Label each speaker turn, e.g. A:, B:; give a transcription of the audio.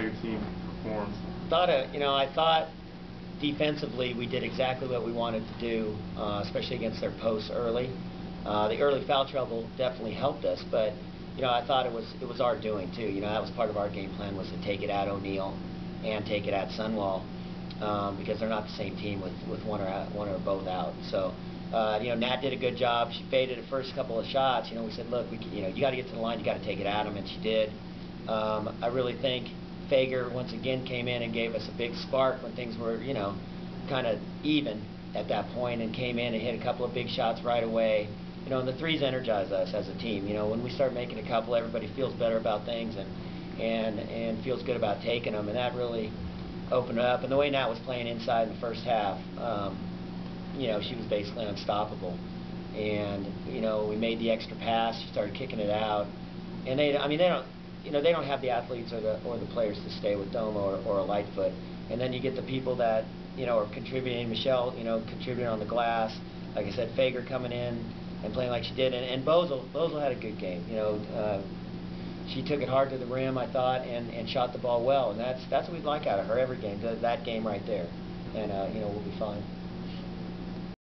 A: your team performs.
B: thought, uh, you know, I thought defensively we did exactly what we wanted to do, uh, especially against their posts early. Uh, the early foul trouble definitely helped us, but you know, I thought it was it was our doing too. You know, that was part of our game plan was to take it at O'Neal and take it at Sunwall um, because they're not the same team with with one or one or both out. So. Uh, you know, Nat did a good job. She faded the first couple of shots. You know, we said, look, we, you know, you got to get to the line. You got to take it at them, and she did. Um, I really think Fager once again came in and gave us a big spark when things were, you know, kind of even at that point and came in and hit a couple of big shots right away. You know, and the threes energize us as a team. You know, when we start making a couple, everybody feels better about things and and and feels good about taking them, and that really opened up. And the way Nat was playing inside in the first half, um, you know, she was basically unstoppable. And you know, we made the extra pass. She started kicking it out, and they, I mean, they don't, you know, they don't have the athletes or the or the players to stay with Doma or, or a Lightfoot. And then you get the people that you know are contributing. Michelle, you know, contributing on the glass. Like I said, Fager coming in and playing like she did, and, and Bozel, Bozel had a good game. You know, uh, she took it hard to the rim, I thought, and, and shot the ball well. And that's that's what we'd like out of her every game. That, that game right there, and uh, you know, we'll be fine.